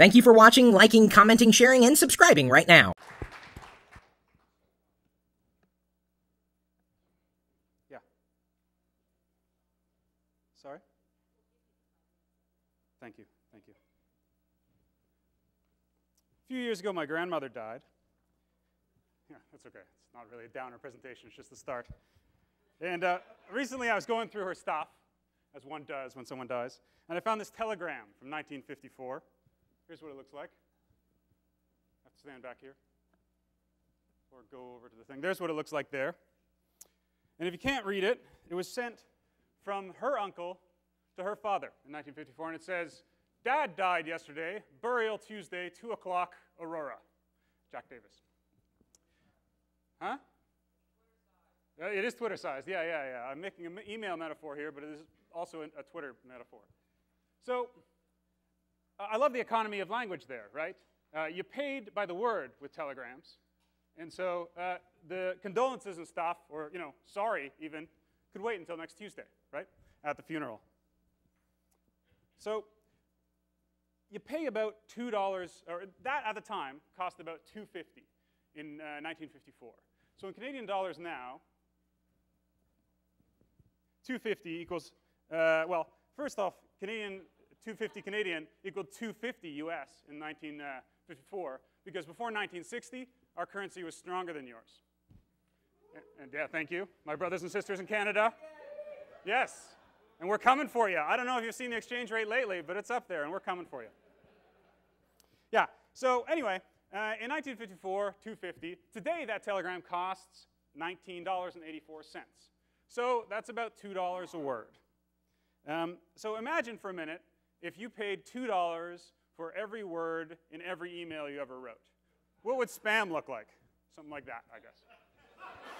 Thank you for watching, liking, commenting, sharing, and subscribing right now. Yeah. Sorry? Thank you. Thank you. A few years ago, my grandmother died. Yeah, that's okay. It's not really a downer presentation, it's just the start. And uh, recently, I was going through her stuff, as one does when someone dies, and I found this telegram from 1954. Here's what it looks like. I have to stand back here or go over to the thing. There's what it looks like there. And if you can't read it, it was sent from her uncle to her father in 1954, and it says, Dad died yesterday, burial Tuesday, 2 o'clock, Aurora. Jack Davis. Huh? Uh, It is Twitter sized. Yeah, yeah, yeah. I'm making an email metaphor here, but it is also a Twitter metaphor. So I love the economy of language there, right? Uh, you paid by the word with telegrams. And so uh, the condolences and stuff, or, you know, sorry even, could wait until next Tuesday, right? At the funeral. So you pay about $2, or that at the time cost about 250 in uh, 1954. So in Canadian dollars now, 250 equals, uh, well, first off, Canadian 250 Canadian equaled 250 US in 1954, because before 1960, our currency was stronger than yours. And, yeah, thank you, my brothers and sisters in Canada. Yes, and we're coming for you. I don't know if you've seen the exchange rate lately, but it's up there, and we're coming for you. Yeah, so anyway, uh, in 1954, 250. Today, that telegram costs $19.84. So that's about $2 a word. Um, so imagine for a minute if you paid $2 for every word in every email you ever wrote. What would spam look like? Something like that, I guess.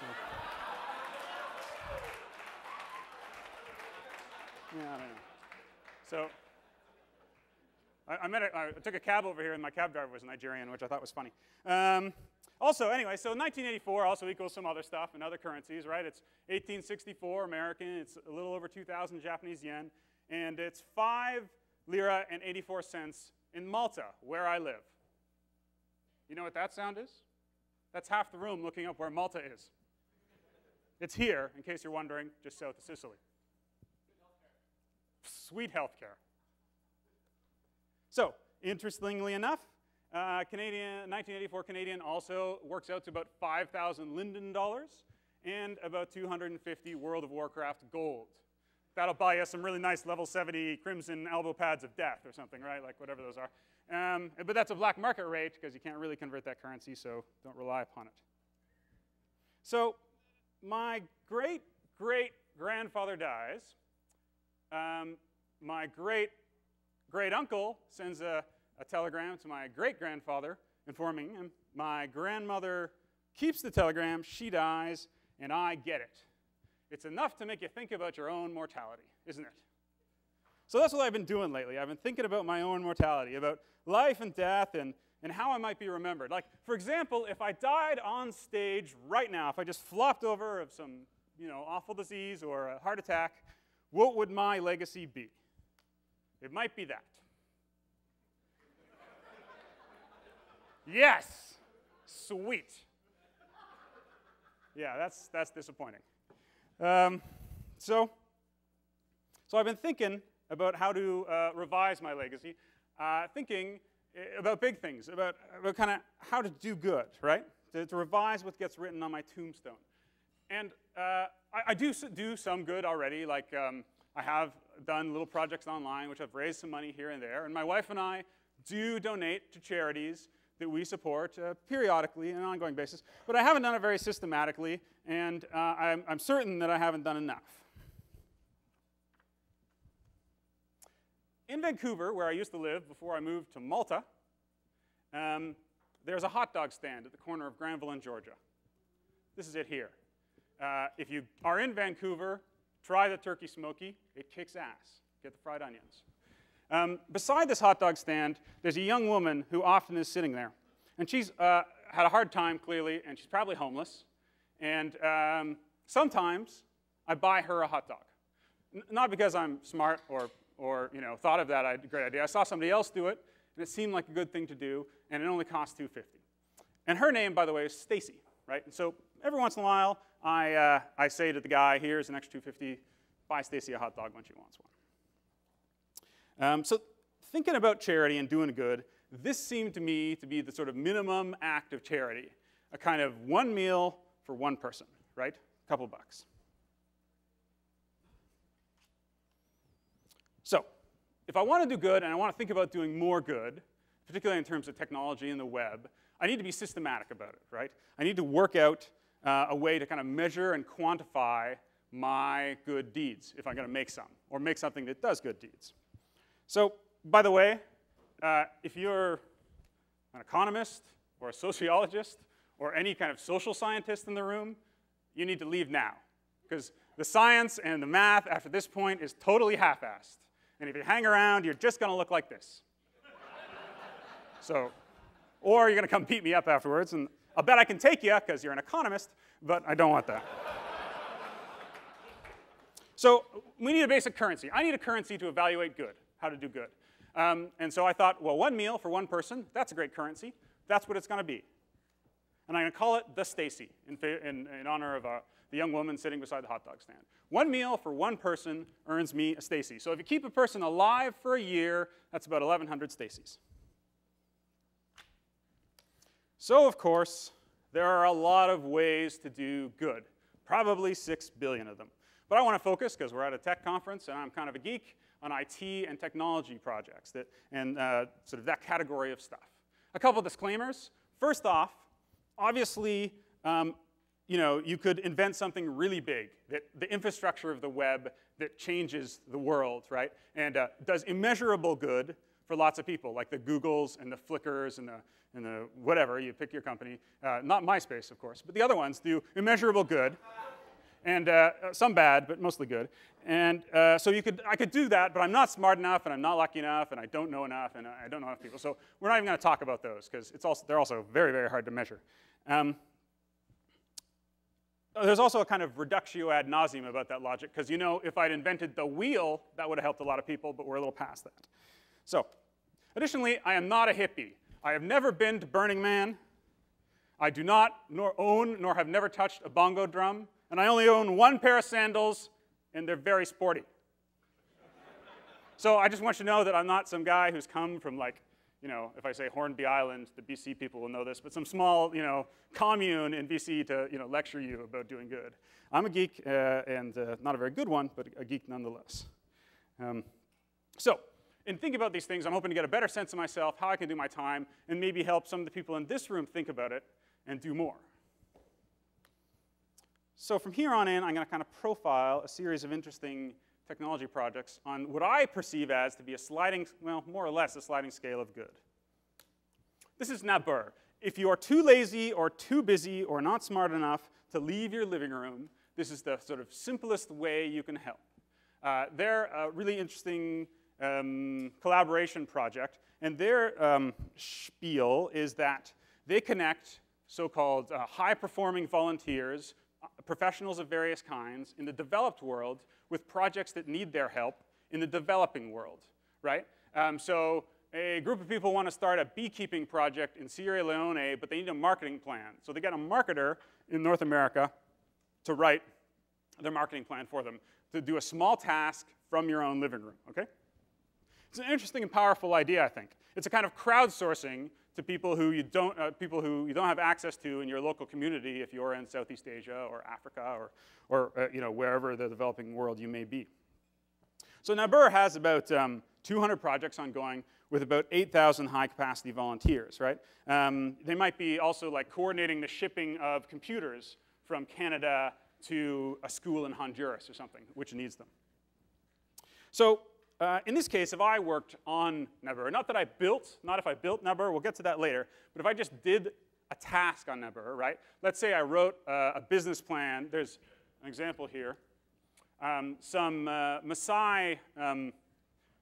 yeah, I don't know. So I, I, met a, I took a cab over here, and my cab driver was Nigerian, which I thought was funny. Um, also, anyway, so 1984 also equals some other stuff in other currencies, right? It's 1864 American, it's a little over 2,000 Japanese yen, and it's 5 lira and 84 cents in Malta, where I live. You know what that sound is? That's half the room looking up where Malta is. It's here, in case you're wondering, just south of Sicily. Sweet health care. So, interestingly enough, uh, Canadian 1984 Canadian also works out to about 5,000 Linden dollars and about 250 World of Warcraft gold. That'll buy you some really nice level 70 crimson elbow pads of death or something, right? Like whatever those are. Um, but that's a black market rate because you can't really convert that currency, so don't rely upon it. So my great great grandfather dies. Um, my great great uncle sends a, a telegram to my great grandfather informing him my grandmother keeps the telegram, she dies, and I get it. It's enough to make you think about your own mortality, isn't it? So that's what I've been doing lately. I've been thinking about my own mortality, about life and death, and, and how I might be remembered. Like, for example, if I died on stage right now, if I just flopped over of some you know, awful disease or a heart attack, what would my legacy be? It might be that. yes, sweet. Yeah, that's, that's disappointing. Um, so, so I've been thinking about how to uh, revise my legacy, uh, thinking eh, about big things, about, about kind of how to do good, right? To, to, revise what gets written on my tombstone. And uh, I, I, do do some good already, like um, I have done little projects online, which have raised some money here and there. And my wife and I do donate to charities that we support uh, periodically on an ongoing basis. But I haven't done it very systematically, and uh, I'm, I'm certain that I haven't done enough. In Vancouver, where I used to live before I moved to Malta, um, there's a hot dog stand at the corner of Granville and Georgia. This is it here. Uh, if you are in Vancouver, try the turkey smoky. It kicks ass. Get the fried onions. Um, beside this hot dog stand, there's a young woman who often is sitting there. And she's uh, had a hard time, clearly, and she's probably homeless. And um, sometimes I buy her a hot dog. N not because I'm smart or, or you know, thought of that I, great idea. I saw somebody else do it, and it seemed like a good thing to do, and it only cost 250. And her name, by the way, is Stacy, right? And so every once in a while, I, uh, I say to the guy, here's an extra 250, buy Stacy a hot dog when she wants one. Um, so thinking about charity and doing good, this seemed to me to be the sort of minimum act of charity, a kind of one meal for one person, right? A couple bucks. So, if I want to do good and I want to think about doing more good, particularly in terms of technology and the web, I need to be systematic about it, right? I need to work out uh, a way to kind of measure and quantify my good deeds if I'm going to make some, or make something that does good deeds. So, by the way, uh, if you're an economist or a sociologist or any kind of social scientist in the room, you need to leave now. Because the science and the math after this point is totally half-assed. And if you hang around, you're just going to look like this. so, or you're going to come beat me up afterwards, and I'll bet I can take you because you're an economist, but I don't want that. so we need a basic currency. I need a currency to evaluate good, how to do good. Um, and so I thought, well, one meal for one person, that's a great currency. That's what it's going to be. And I'm going to call it the Stacy in, in, in, honor of uh, the young woman sitting beside the hot dog stand. One meal for one person earns me a Stacy. So if you keep a person alive for a year, that's about 1,100 Stacys. So, of course, there are a lot of ways to do good, probably six billion of them. But I want to focus, because we're at a tech conference and I'm kind of a geek, on IT and technology projects that, and uh, sort of that category of stuff. A couple disclaimers. First off, obviously, um, you know, you could invent something really big, that the infrastructure of the web that changes the world, right? And uh, does immeasurable good for lots of people, like the Googles and the Flickrs and the, and the whatever, you pick your company. Uh, not MySpace, of course, but the other ones do immeasurable good and uh, some bad, but mostly good. And uh, so you could, I could do that, but I'm not smart enough, and I'm not lucky enough, and I don't know enough, and I don't know enough people. So we're not even going to talk about those because it's also, they're also very, very hard to measure. Um, there's also a kind of reductio ad nauseum about that logic because you know if I'd invented the wheel, that would have helped a lot of people, but we're a little past that. So, additionally, I am not a hippie. I have never been to Burning Man. I do not nor own nor have never touched a bongo drum and I only own one pair of sandals, and they're very sporty. so I just want you to know that I'm not some guy who's come from like, you know, if I say Hornby Island, the BC people will know this, but some small, you know, commune in BC to, you know, lecture you about doing good. I'm a geek, uh, and uh, not a very good one, but a geek nonetheless. Um, so, in thinking about these things, I'm hoping to get a better sense of myself, how I can do my time, and maybe help some of the people in this room think about it and do more. So from here on in, I'm going to kind of profile a series of interesting technology projects on what I perceive as to be a sliding, well, more or less a sliding scale of good. This is Nabuur. If you are too lazy or too busy or not smart enough to leave your living room, this is the sort of simplest way you can help. Uh, they're a really interesting um, collaboration project, and their um, spiel is that they connect so-called uh, high-performing volunteers professionals of various kinds in the developed world with projects that need their help in the developing world, right? Um, so a group of people want to start a beekeeping project in Sierra Leone, but they need a marketing plan. So they get a marketer in North America to write their marketing plan for them, to do a small task from your own living room, okay? It's an interesting and powerful idea, I think. It's a kind of crowdsourcing to people who you don't, uh, people who you don't have access to in your local community if you're in Southeast Asia or Africa or, or uh, you know, wherever the developing world you may be. So Nabuur has about um, 200 projects ongoing with about 8,000 high-capacity volunteers, right? Um, they might be also like coordinating the shipping of computers from Canada to a school in Honduras or something, which needs them. So uh, in this case, if I worked on Nabuur, not that I built, not if I built Nabuur, we'll get to that later, but if I just did a task on Nabuur, right? Let's say I wrote uh, a business plan. There's an example here. Um, some uh, Maasai um,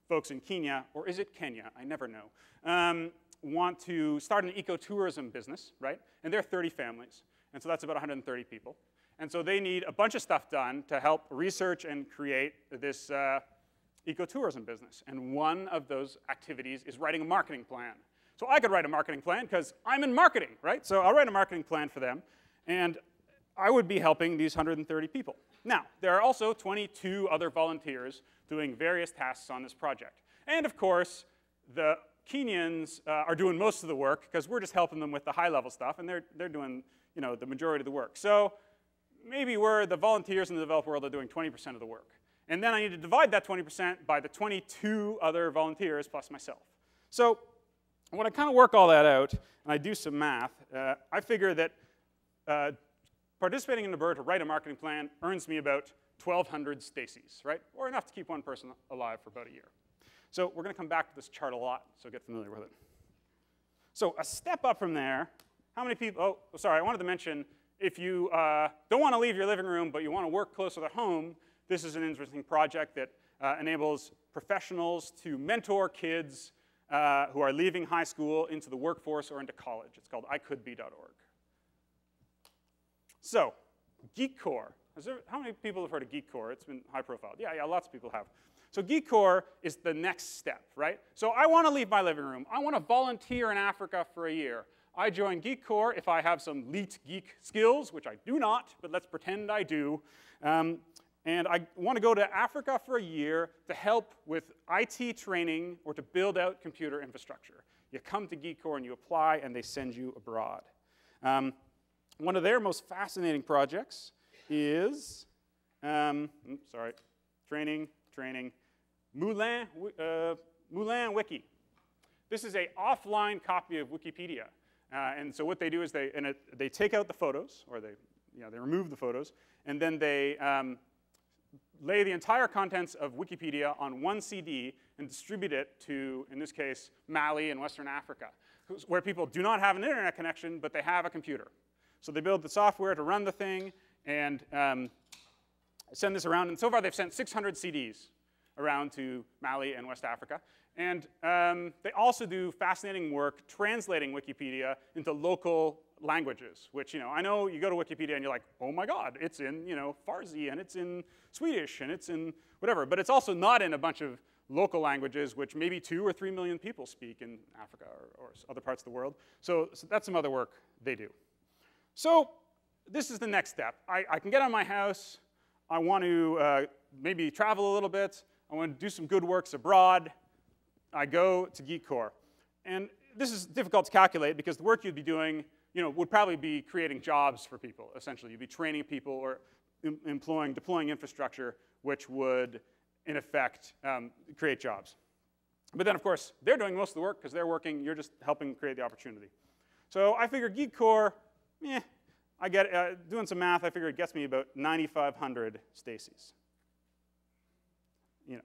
folks in Kenya, or is it Kenya? I never know, um, want to start an ecotourism business, right? And they're 30 families, and so that's about 130 people. And so they need a bunch of stuff done to help research and create this uh, ecotourism business. And one of those activities is writing a marketing plan. So I could write a marketing plan because I'm in marketing, right? So I'll write a marketing plan for them. And I would be helping these 130 people. Now, there are also 22 other volunteers doing various tasks on this project. And of course, the Kenyans uh, are doing most of the work because we're just helping them with the high-level stuff, and they're, they're doing you know, the majority of the work. So maybe we're, the volunteers in the developed world are doing 20% of the work. And then I need to divide that 20% by the 22 other volunteers plus myself. So when I kind of work all that out, and I do some math, uh, I figure that uh, participating in the bird to write a marketing plan earns me about 1,200 Stacy's, right? Or enough to keep one person alive for about a year. So we're going to come back to this chart a lot, so get familiar with it. So a step up from there, how many people, oh, sorry, I wanted to mention, if you uh, don't want to leave your living room, but you want to work closer to home, this is an interesting project that uh, enables professionals to mentor kids uh, who are leaving high school into the workforce or into college. It's called icouldbe.org. So, Geek Corps. There, how many people have heard of Geek Corps? It's been high profile. Yeah, yeah, lots of people have. So Geek Corps is the next step, right? So I want to leave my living room. I want to volunteer in Africa for a year. I join Geek Corps if I have some elite geek skills, which I do not, but let's pretend I do. Um, and I want to go to Africa for a year to help with IT training or to build out computer infrastructure. You come to Geek Corps and you apply, and they send you abroad. Um, one of their most fascinating projects is, um, sorry, training, training, Moulin, uh, Moulin Wiki. This is a offline copy of Wikipedia. Uh, and so what they do is they, and it, they take out the photos, or they, you know, they remove the photos, and then they um, lay the entire contents of Wikipedia on one CD and distribute it to, in this case, Mali and Western Africa, where people do not have an internet connection, but they have a computer. So they build the software to run the thing and um, send this around. And so far, they've sent 600 CDs around to Mali and West Africa. And um, they also do fascinating work translating Wikipedia into local languages, which, you know, I know you go to Wikipedia and you're like, oh my God, it's in, you know, Farsi and it's in Swedish and it's in whatever. But it's also not in a bunch of local languages, which maybe two or three million people speak in Africa or, or other parts of the world. So, so that's some other work they do. So this is the next step. I, I can get out of my house. I want to uh, maybe travel a little bit. I want to do some good works abroad. I go to Geek Corps. And this is difficult to calculate because the work you'd be doing you know, would probably be creating jobs for people, essentially. You'd be training people or em employing, deploying infrastructure which would, in effect, um, create jobs. But then, of course, they're doing most of the work because they're working, you're just helping create the opportunity. So I figure Geek Corps, eh, I get, uh, doing some math, I figure it gets me about 9,500 Stacy's. You know.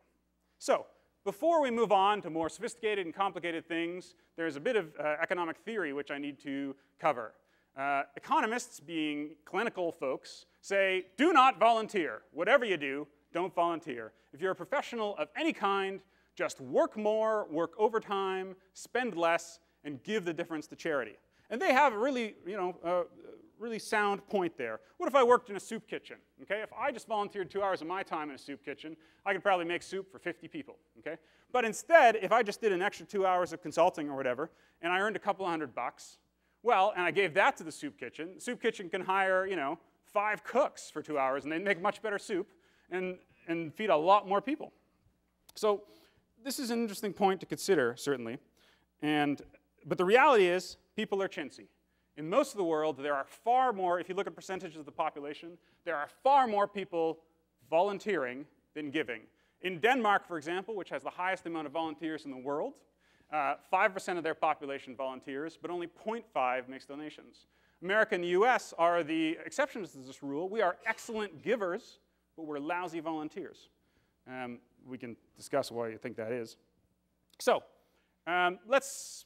So, before we move on to more sophisticated and complicated things, there's a bit of uh, economic theory which I need to cover. Uh, economists, being clinical folks, say, do not volunteer. Whatever you do, don't volunteer. If you're a professional of any kind, just work more, work overtime, spend less, and give the difference to charity. And they have really, you know, uh, really sound point there. What if I worked in a soup kitchen? Okay, if I just volunteered two hours of my time in a soup kitchen, I could probably make soup for 50 people. Okay, but instead, if I just did an extra two hours of consulting or whatever, and I earned a couple hundred bucks, well, and I gave that to the soup kitchen, the soup kitchen can hire, you know, five cooks for two hours, and they make much better soup and, and feed a lot more people. So this is an interesting point to consider, certainly. And, but the reality is, people are chintzy. In most of the world, there are far more, if you look at percentages of the population, there are far more people volunteering than giving. In Denmark, for example, which has the highest amount of volunteers in the world, 5% uh, of their population volunteers, but only 0.5 makes donations. America and the US are the exceptions to this rule. We are excellent givers, but we're lousy volunteers. Um, we can discuss why you think that is. So um, let's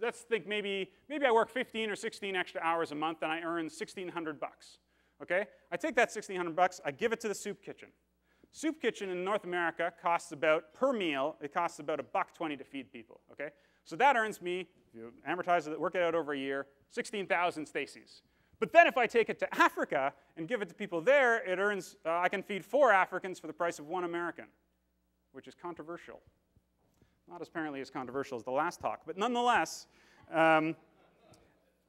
let's think maybe, maybe I work 15 or 16 extra hours a month and I earn 1,600 bucks. Okay? I take that 1,600 bucks, I give it to the soup kitchen. Soup kitchen in North America costs about, per meal, it costs about a buck 20 to feed people. Okay? So that earns me, if you amortize it, work it out over a year, 16,000 Stacy's. But then if I take it to Africa and give it to people there, it earns, uh, I can feed four Africans for the price of one American. which is controversial. Not as apparently as controversial as the last talk, but nonetheless, um,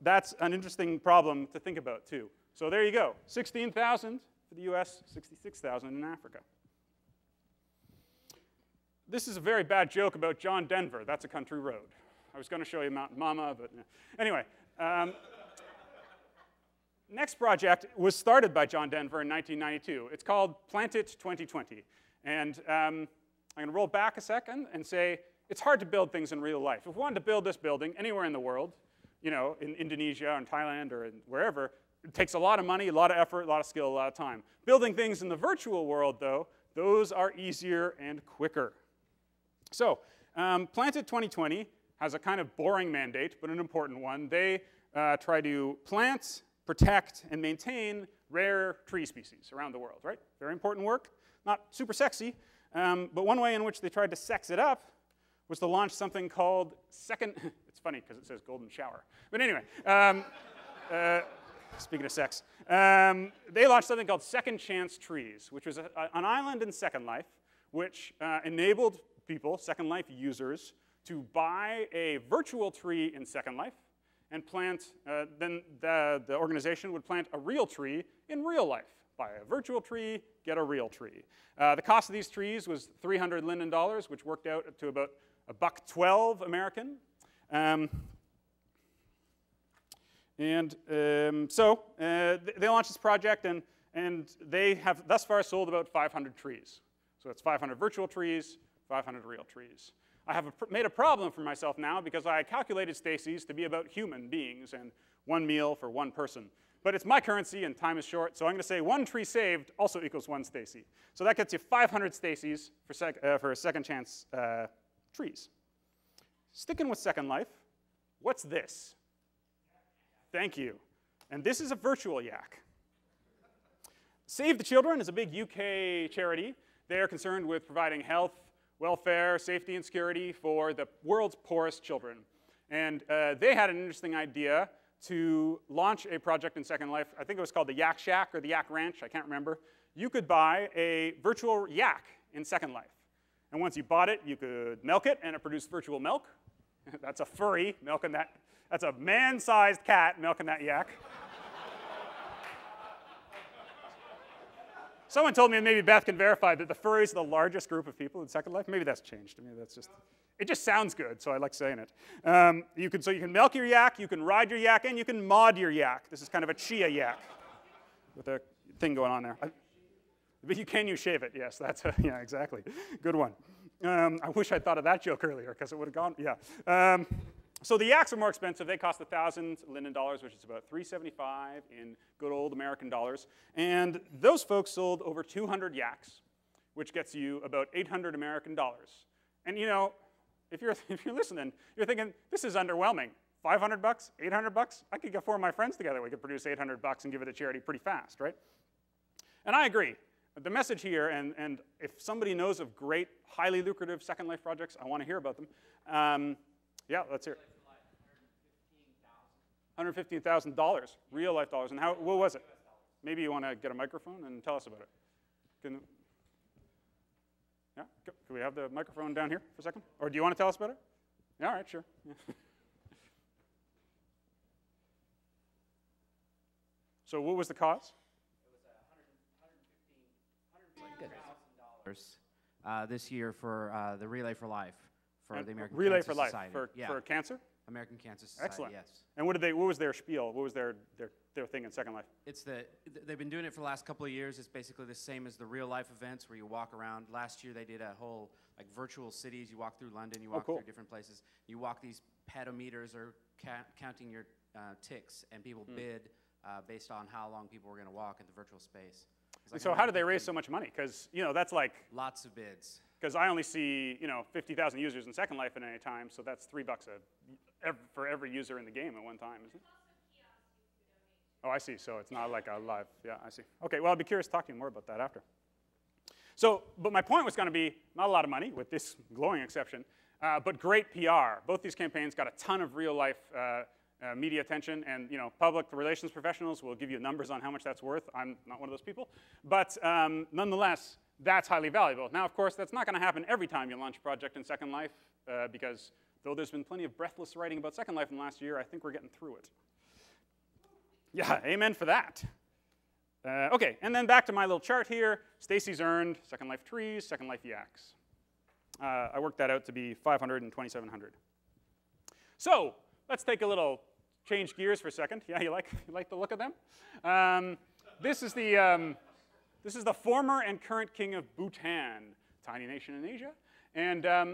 that's an interesting problem to think about too. So there you go, 16,000 for the US, 66,000 in Africa. This is a very bad joke about John Denver. That's a country road. I was going to show you Mount Mama, but anyway. Um, next project was started by John Denver in 1992. It's called Plant It 2020. And um, I'm going to roll back a second and say it's hard to build things in real life. If we wanted to build this building anywhere in the world, you know, in Indonesia or in Thailand or in wherever, it takes a lot of money, a lot of effort, a lot of skill, a lot of time. Building things in the virtual world, though, those are easier and quicker. So, um, Plant It 2020 has a kind of boring mandate, but an important one. They uh, try to plant, protect, and maintain rare tree species around the world, right? Very important work. Not super sexy, um, but one way in which they tried to sex it up was to launch something called Second, it's funny because it says Golden Shower. But anyway, um, uh, speaking of sex, um, they launched something called Second Chance Trees, which was a, a, an island in Second Life, which uh, enabled people, Second Life users, to buy a virtual tree in Second Life and plant, uh, then the, the organization would plant a real tree in real life. Buy a virtual tree, get a real tree. Uh, the cost of these trees was 300 Linden dollars, which worked out to about a buck 12 American. Um, and um, so uh, they launched this project, and, and they have thus far sold about 500 trees. So it's 500 virtual trees, 500 real trees. I have a made a problem for myself now because I calculated Stacy's to be about human beings and one meal for one person. But it's my currency and time is short, so I'm going to say one tree saved also equals one Stacy. So that gets you 500 Stacy's for, sec uh, for second chance uh, trees. Sticking with Second Life, what's this? Thank you. And this is a virtual yak. Save the Children is a big UK charity. They are concerned with providing health, welfare, safety, and security for the world's poorest children. And uh, they had an interesting idea to launch a project in Second Life. I think it was called the Yak Shack or the Yak Ranch, I can't remember. You could buy a virtual yak in Second Life. And once you bought it, you could milk it, and it produced virtual milk. That's a furry milking that. That's a man-sized cat milking that yak. Someone told me, and maybe Beth can verify, that the furries are the largest group of people in Second Life. Maybe that's changed. Mean, that's just, it just sounds good, so I like saying it. Um, you can, so you can milk your yak, you can ride your yak, and you can mod your yak. This is kind of a chia yak with a thing going on there. I, but you can you shave it? Yes, that's a, yeah, exactly. Good one. Um, I wish I'd thought of that joke earlier because it would have gone. Yeah. Um, so the yaks are more expensive. They cost a thousand Linden dollars, which is about 375 in good old American dollars. And those folks sold over 200 yaks, which gets you about 800 American dollars. And you know, if you're if you're listening, you're thinking this is underwhelming. 500 bucks, 800 bucks. I could get four of my friends together. We could produce 800 bucks and give it to charity pretty fast, right? And I agree. The message here, and, and if somebody knows of great, highly lucrative Second Life projects, I want to hear about them. Um, yeah, let's hear it. $115,000, real life dollars. And how, what was it? Maybe you want to get a microphone and tell us about it. Can, yeah, can we have the microphone down here for a second? Or do you want to tell us about it? Yeah, all right, sure. So what was the cause? Uh, this year for uh, the Relay for Life for and the American Relay Cancer for Life Society. for, yeah. for cancer. American Cancer Society. Excellent. Yes. And what did they? What was their spiel? What was their their their thing in Second Life? It's the they've been doing it for the last couple of years. It's basically the same as the real life events where you walk around. Last year they did a whole like virtual cities. You walk through London. You Oh, walk cool. through different places. You walk these pedometers or ca- counting your uh, ticks, and people Hmm. bid uh, based on how long people were going to walk in the virtual space. So how did they raise so much money? Because you know that's like Lots of bids. because I only see you know 50,000 users in Second Life at any time, so that's three bucks a, for every user in the game at one time, isn't it? Oh, I see. So it's not like a live. Yeah, I see. Okay. Well, I'd be curious to talk to you more about that after. So, but my point was going to be not a lot of money, with this glowing exception, uh, but great PR. Both these campaigns got a ton of real life uh, uh, media attention, and you know, public relations professionals will give you numbers on how much that's worth. I'm not one of those people, but um, nonetheless, that's highly valuable. Now, of course, that's not going to happen every time you launch a project in Second Life, uh, because though there's been plenty of breathless writing about Second Life in the last year, I think we're getting through it. Yeah, amen for that. Uh, okay, and then back to my little chart here. Stacy's earned, Second Life trees, Second Life yaks. Uh, I worked that out to be 500 and 2,700. So let's take a little change gears for a second. Yeah, you like, you like the look of them? Um, this, is the, um, this is the former and current king of Bhutan, tiny nation in Asia. And um,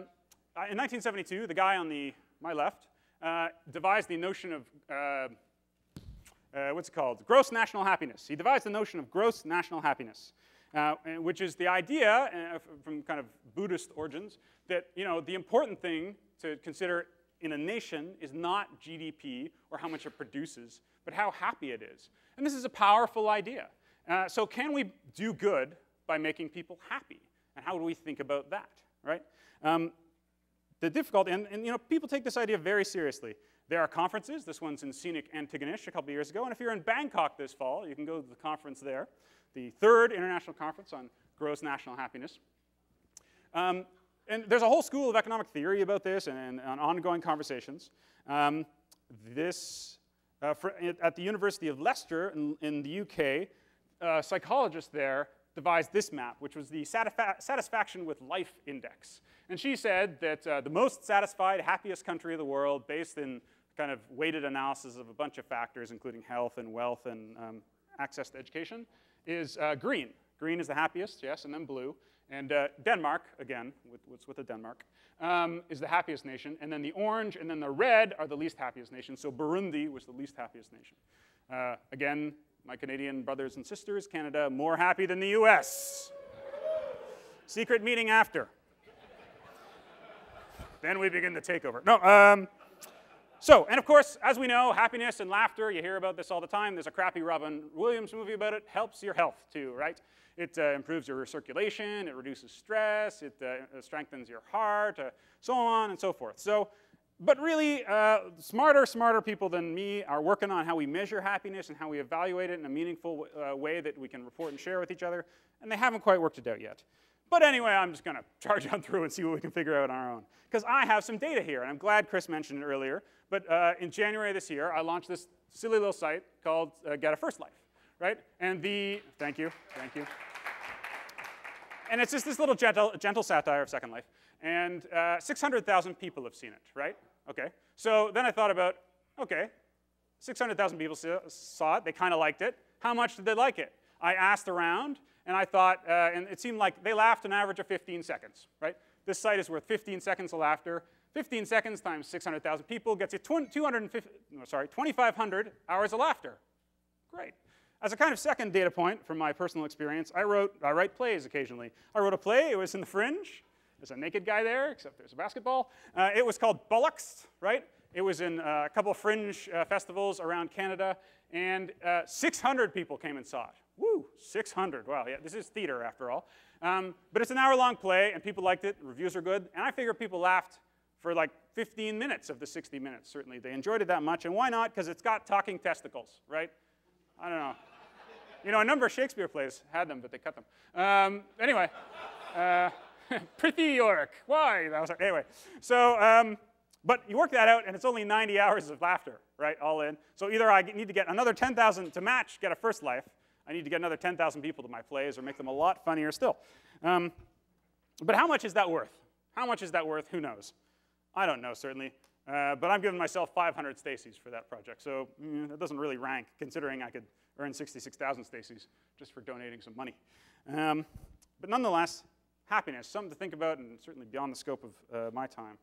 in 1972, the guy on the, my left uh, devised the notion of uh, uh, what's it called? Gross national happiness. He devised the notion of gross national happiness, uh, which is the idea uh, from kind of Buddhist origins that you know the important thing to consider in a nation is not GDP or how much it produces, but how happy it is. And this is a powerful idea. Uh, so can we do good by making people happy? And how do we think about that, right? Um, the difficulty, and, and you know, people take this idea very seriously. There are conferences. This one's in scenic Antigonish a couple years ago. And if you're in Bangkok this fall, you can go to the conference there, the third international conference on gross national happiness. Um, and there's a whole school of economic theory about this and, and ongoing conversations. Um, this, uh, for, at the University of Leicester in, in the UK, a psychologist there devised this map, which was the satisfa satisfaction with life index. And she said that uh, the most satisfied, happiest country of the world, based in kind of weighted analysis of a bunch of factors, including health and wealth and um, access to education, is uh, green. Green is the happiest, yes, and then blue. And uh, Denmark, again, with, what's with the Denmark, um, is the happiest nation. And then the orange and then the red are the least happiest nations. So Burundi was the least happiest nation. Uh, again, my Canadian brothers and sisters, Canada, more happy than the US. Secret meeting after. then we begin the takeover. No, um, so, and of course, as we know, happiness and laughter, you hear about this all the time. There's a crappy Robin Williams movie about it. Helps your health too, right? It uh, improves your circulation, it reduces stress, it uh, strengthens your heart, uh, so on and so forth. So, but really, uh, smarter, smarter people than me are working on how we measure happiness and how we evaluate it in a meaningful uh, way that we can report and share with each other, and they haven't quite worked it out yet. But anyway, I'm just going to charge on through and see what we can figure out on our own. Because I have some data here, and I'm glad Chris mentioned it earlier. But uh, in January this year, I launched this silly little site called uh, Get a First Life, right? And the, thank you, thank you. And it's just this little gentle, gentle satire of Second Life. And uh, 600,000 people have seen it, right? Okay. So then I thought about, okay, 600,000 people saw it. They kind of liked it. How much did they like it? I asked around, and I thought, uh, and it seemed like they laughed an average of 15 seconds, right? This site is worth 15 seconds of laughter. 15 seconds times 600,000 people gets you 250, no, sorry, 2,500 hours of laughter. Great. As a kind of second data point from my personal experience, I wrote, I write plays occasionally. I wrote a play, it was in the Fringe. There's a naked guy there, except there's a basketball. Uh, it was called Bullocks, right? It was in uh, a couple Fringe uh, festivals around Canada, and uh, 600 people came and saw it. Woo, 600, wow, yeah, this is theater after all. Um, but it's an hour-long play, and people liked it, reviews are good, and I figure people laughed for like 15 minutes of the 60 minutes, certainly. They enjoyed it that much, and why not? Because it's got talking testicles, right? I don't know. You know, a number of Shakespeare plays had them, but they cut them. Um, anyway, uh, Prithee Yorick, why? That was, anyway, so, um, but you work that out, and it's only 90 hours of laughter, right, all in. So either I need to get another 10,000 to match, get a first life, I need to get another 10,000 people to my plays or make them a lot funnier still. Um, but how much is that worth? How much is that worth? Who knows? I don't know, certainly. Uh, but I'm giving myself 500 Stacys for that project. So mm, that doesn't really rank, considering I could earn 66,000 Stacys just for donating some money. Um, but nonetheless, happiness, something to think about and certainly beyond the scope of uh, my time.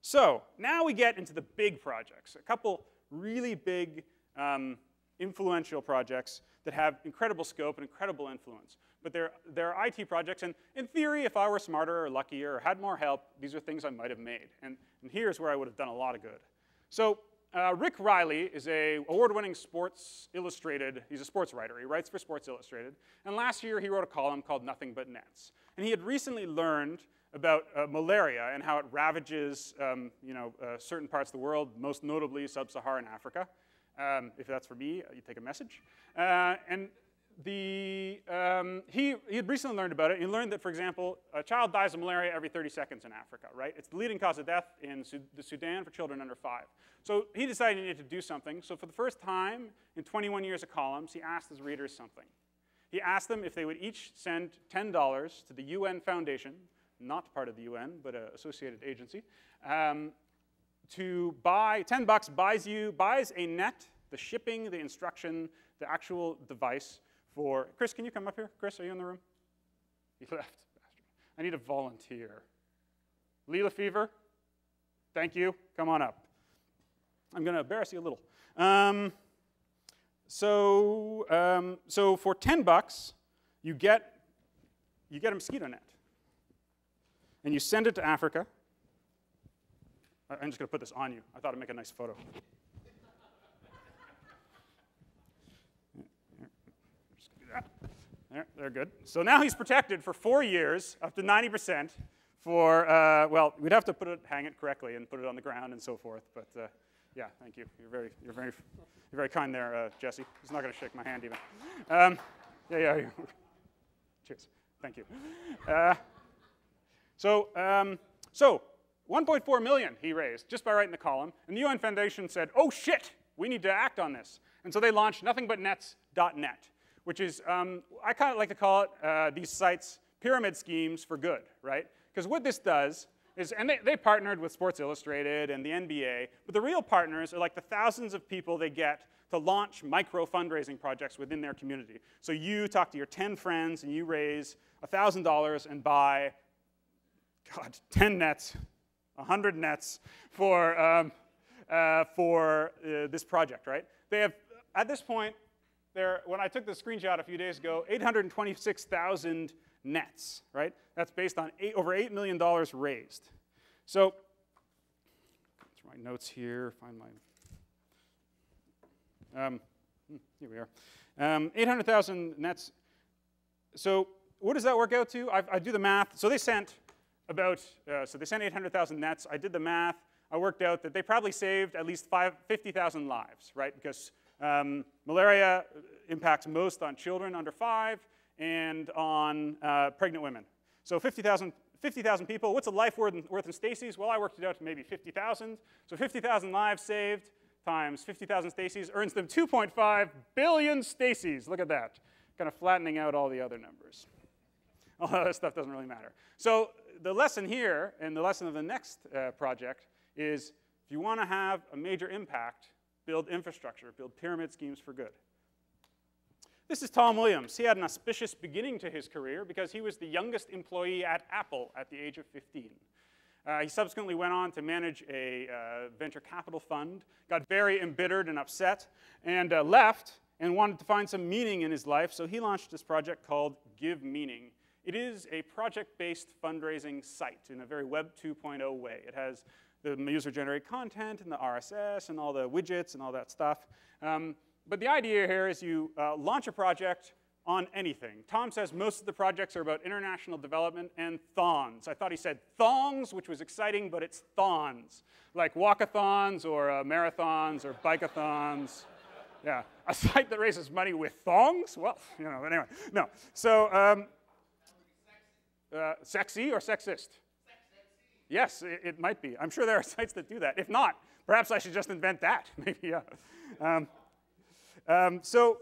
So now we get into the big projects, a couple really big um, influential projects that have incredible scope and incredible influence. But they're, they're IT projects, and in theory, if I were smarter or luckier or had more help, these are things I might have made. And, and here's where I would have done a lot of good. So uh, Rick Reilly is a award-winning Sports Illustrated, he's a sports writer, he writes for Sports Illustrated, and last year he wrote a column called Nothing But Nets. And he had recently learned about uh, malaria and how it ravages um, you know, uh, certain parts of the world, most notably sub-Saharan Africa. Um, if that's for me, you take a message. Uh, and the, um, he, he had recently learned about it. He learned that, for example, a child dies of malaria every 30 seconds in Africa, right? It's the leading cause of death in Su the Sudan for children under five. So he decided he needed to do something. So for the first time in 21 years of columns, he asked his readers something. He asked them if they would each send $10 to the UN Foundation, not part of the UN, but an associated agency, um, to buy, 10 bucks buys you, buys a net, the shipping, the instruction, the actual device for, Chris, can you come up here? Chris, are you in the room? He left. I need a volunteer. Leela Fever, thank you, come on up. I'm gonna embarrass you a little. Um, so, um, so for 10 bucks, you get, you get a mosquito net. And you send it to Africa. I'm just gonna put this on you. I thought it'd make a nice photo. There, they're good. So now he's protected for four years, up to 90%, for, uh, well, we'd have to put it, hang it correctly and put it on the ground and so forth. But uh, yeah, thank you. You're very, you're very, you're very kind there, uh, Jesse. He's not going to shake my hand even. Um, yeah, yeah, yeah. Cheers. Thank you. Uh, so, um, so 1.4 million he raised just by writing the column, and the UN Foundation said, "Oh shit, we need to act on this." And so they launched nothingbutnets.net which is, um, I kind of like to call it uh, these sites pyramid schemes for good, right? Because what this does is, and they, they partnered with Sports Illustrated and the NBA, but the real partners are like the thousands of people they get to launch micro fundraising projects within their community. So you talk to your 10 friends and you raise $1,000 and buy, God, 10 nets, 100 nets for, um, uh, for uh, this project, right? They have, at this point, there, when I took the screenshot a few days ago, 826,000 nets, right? That's based on eight, over $8 million raised. So, my notes here, find my, um, hmm, here we are. Um, 800,000 nets. So what does that work out to? I, I do the math. So they sent about, uh, so they sent 800,000 nets. I did the math. I worked out that they probably saved at least 50,000 lives, right? Because um, malaria impacts most on children under five and on uh, pregnant women. So 50,000 50, people, what's a life worth in, worth in Stacy's? Well, I worked it out to maybe 50,000. So 50,000 lives saved times 50,000 Stacy's earns them 2.5 billion Stacy's. Look at that. Kind of flattening out all the other numbers. All that stuff doesn't really matter. So the lesson here, and the lesson of the next uh, project, is if you want to have a major impact, build infrastructure, build pyramid schemes for good. This is Tom Williams. He had an auspicious beginning to his career because he was the youngest employee at Apple at the age of 15. Uh, he subsequently went on to manage a uh, venture capital fund, got very embittered and upset, and uh, left and wanted to find some meaning in his life, so he launched this project called Give Meaning. It is a project-based fundraising site in a very Web 2.0 way. It has the user-generated content and the RSS and all the widgets and all that stuff. Um, but the idea here is you uh, launch a project on anything. Tom says most of the projects are about international development and thons. I thought he said thongs, which was exciting, but it's thons, like walkathons or uh, marathons or bikeathons. Yeah, a site that raises money with thongs? Well, you know, anyway, no. So, um, uh, sexy or sexist? Yes, it, it, might be. I'm sure there are sites that do that. If not, perhaps I should just invent that. Maybe, yeah. Um, um, so,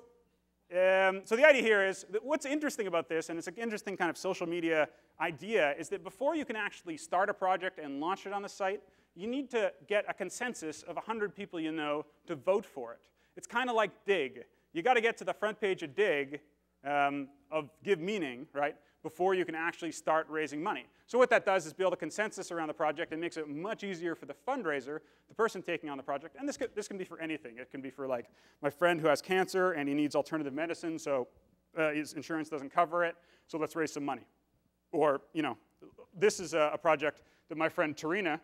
um, so the idea here is that what's interesting about this, and it's an interesting kind of social media idea, is that before you can actually start a project and launch it on the site, you need to get a consensus of 100 people you know to vote for it. It's kind of like Digg. You got to get to the front page of Digg um, of Give Meaning, right? Before you can actually start raising money. So what that does is build a consensus around the project and makes it much easier for the fundraiser, the person taking on the project, and this, could, this can be for anything. It can be for like my friend who has cancer and he needs alternative medicine, so uh, his insurance doesn't cover it, so let's raise some money. Or, you know, this is a, a project that my friend Tarina,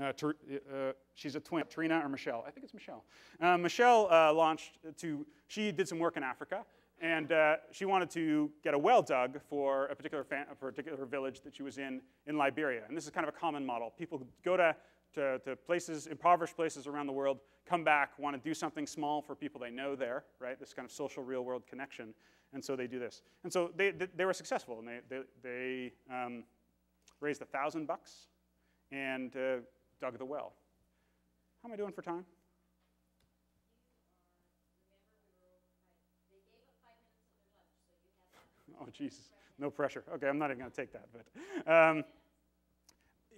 uh, ter, uh, she's a twin, Tarina or Michelle? I think it's Michelle. Uh, Michelle uh, launched to, she did some work in Africa, and uh, she wanted to get a well dug for a particular, a particular village that she was in in Liberia. And this is kind of a common model. People go to to, to places, impoverished places around the world, come back, want to do something small for people they know there, right? This kind of social real world connection. And so they do this. And so they, they, they were successful, and they, they, they um, raised a thousand bucks and uh, dug the well. How am I doing for time? Oh, Jesus. No pressure. Okay, I'm not even going to take that. But um,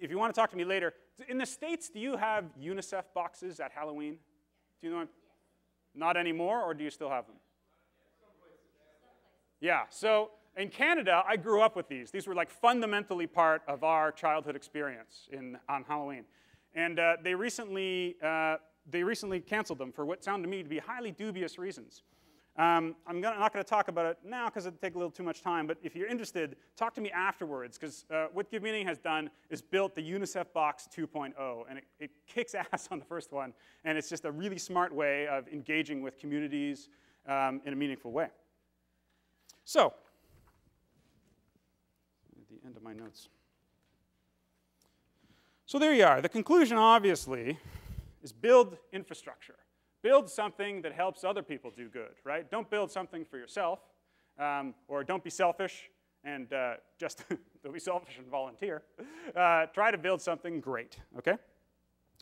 if you want to talk to me later, in the States, do you have UNICEF boxes at Halloween? Do you know? Not anymore, or do you still have them? Yeah, so in Canada, I grew up with these. These were like fundamentally part of our childhood experience in, on Halloween. And uh, they, recently, uh, they recently canceled them for what sounded to me to be highly dubious reasons. Um, I'm gonna, not going to talk about it now because it'd take a little too much time, but if you're interested, talk to me afterwards because uh, what Give Meaning has done is built the UNICEF Box 2.0, and it, it, kicks ass on the first one, and it's just a really smart way of engaging with communities um, in a meaningful way. So, at the end of my notes. So there you are. The conclusion, obviously, is build infrastructure. Build something that helps other people do good, right? Don't build something for yourself, um, or don't be selfish and uh, just don't be selfish and volunteer. Uh, try to build something great, okay?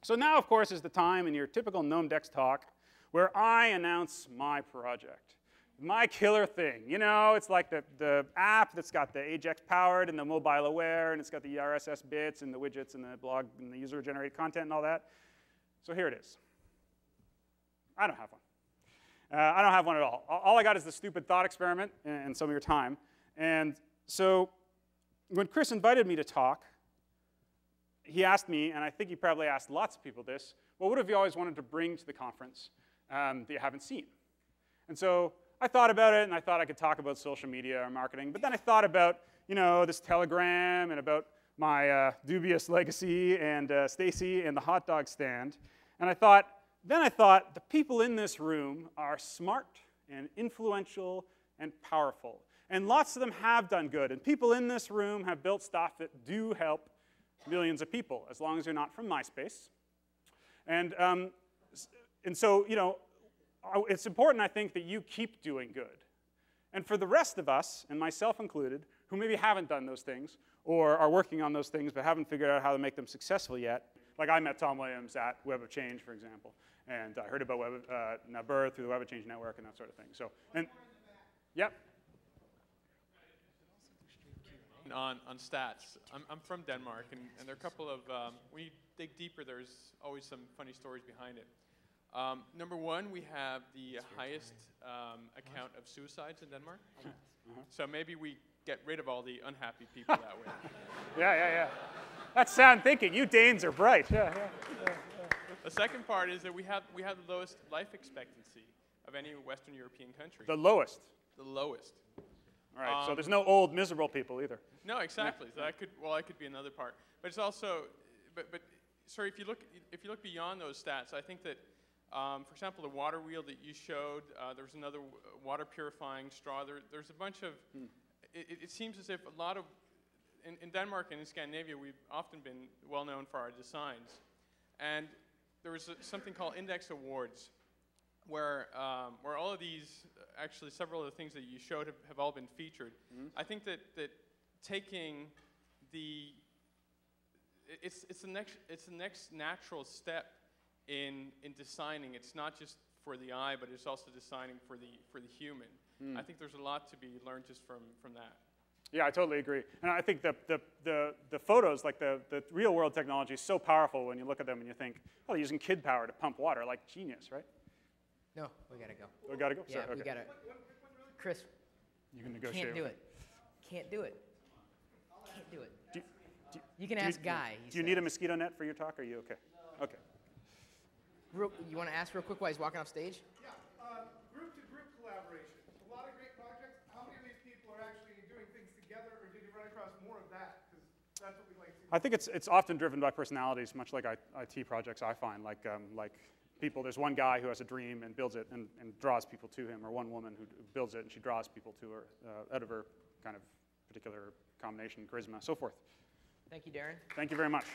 So now, of course, is the time in your typical Gnomedex talk where I announce my project. My killer thing. You know, it's like the, the app that's got the Ajax powered and the mobile aware, and it's got the RSS bits and the widgets and the blog and the user generated content and all that. So here it is. I don't have one. Uh, I don't have one at all. All I got is the stupid thought experiment and some of your time. And so when Chris invited me to talk, he asked me, and I think he probably asked lots of people this, well, what have you always wanted to bring to the conference um, that you haven't seen? And so I thought about it, and I thought I could talk about social media or marketing, but then I thought about, you know, this telegram and about my uh, dubious legacy and uh, Stacy and the hot dog stand. And I thought, then I thought, the people in this room are smart and influential and powerful. And lots of them have done good. And people in this room have built stuff that do help millions of people, as long as you're not from MySpace. And, um, and so, you know, it's important, I think, that you keep doing good. And for the rest of us, and myself included, who maybe haven't done those things or are working on those things but haven't figured out how to make them successful yet, like I met Tom Williams at Web of Change, for example, and I heard about Web, uh, Nabuur through the Web of Change Network and that sort of thing. So, and, yep. On, on stats, I'm, I'm from Denmark, and, and there are a couple of, um, when you dig deeper, there's always some funny stories behind it. Um, number one, we have the highest um, account of suicides in Denmark. Uh-huh. So maybe we get rid of all the unhappy people that way. Yeah, yeah, yeah. That's sound thinking. You Danes are bright. Yeah, yeah, yeah, The second part is that we have, we have the lowest life expectancy of any Western European country. The lowest. The lowest. All right, Um, so there's no old, miserable people either. No, exactly. So that could well, that could be another part. But it's also, but but sorry, if you look if you look beyond those stats, I think that, um, for example, the water wheel that you showed, uh, there was another w- water purifying straw. There, there's a bunch of. It, it- it seems as if a lot of, in, in Denmark and in Scandinavia, we've often been well known for our designs, and there was a, something called Index Awards, where, um, where all of these, actually several of the things that you showed have, have all been featured. I think that, that taking the, it's, it's, the next, it's the next natural step in, in designing. It's not just for the eye, but it's also designing for the, for the human. I think there's a lot to be learned just from, from that. Yeah, I totally agree. And I think the, the, the, the photos, like the, the real world technology, is so powerful when you look at them and you think, oh, they're using kid power to pump water. Like, genius, right? No, we gotta go. We gotta go? Yeah, Sorry, we gotta. Chris, You can negotiate. can't do it. Can't do it. Can't do it. Do, do, You can do ask Guy. he Do you need a mosquito net for your talk? Or are you okay? Okay. Real, you want to ask real quick while he's walking off stage? Yeah, uh, group-to-group collaboration. A lot of great projects. How many of these people are actually doing things together, or did you run across more of that? Because that's what we like to see. I think it's, it's often driven by personalities, much like I, IT projects I find. Like, um, like people, there's one guy who has a dream and builds it and, and draws people to him, or one woman who builds it and she draws people to her uh, out of her kind of particular combination, charisma, so forth. Thank you, Darren. Thank you very much.